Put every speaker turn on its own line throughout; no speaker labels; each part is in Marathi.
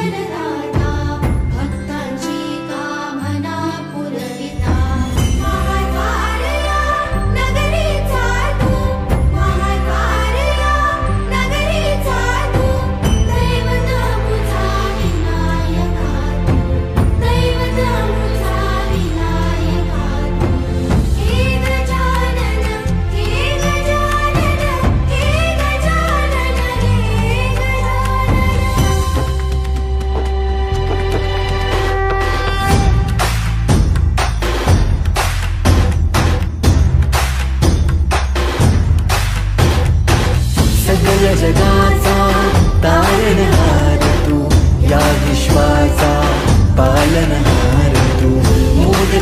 Hallelujah.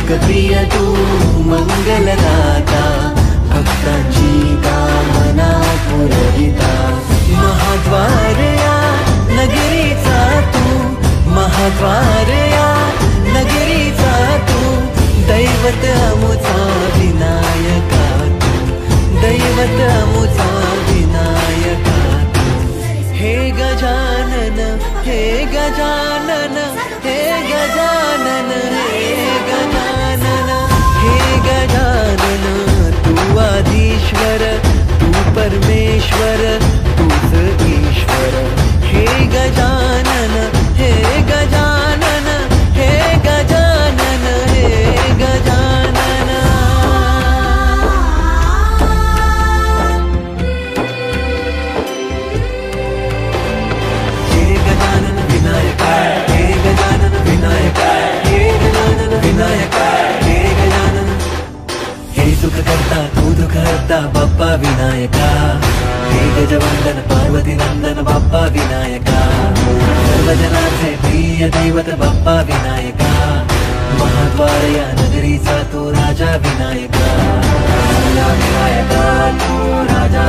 प्रिय तू मंगलदाता भक्तांची कामना पुरविता. महाद्वारया नगरीचा तू महाद्वारया नगरीचा तू दैवत अमुचा विनायका तू दैवत अमुचा विनायका तू. हे गजानन हे गजानन बाप्पा विनायका हे गजवंदन पार्वती नंदन बाप्पा विनायका सर्वजनाचे प्रिय दैवत बाप्पा विनायका महाद्वार या नगरीचा तो राजा विनायका राजा